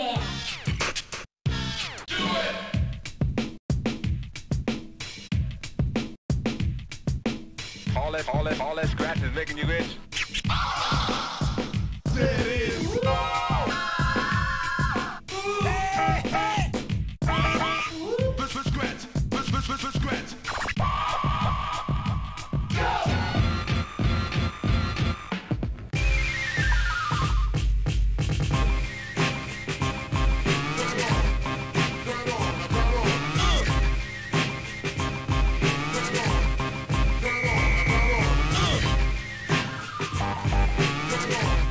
Yeah. All that, all that, all that scratch making you itch. Let's go.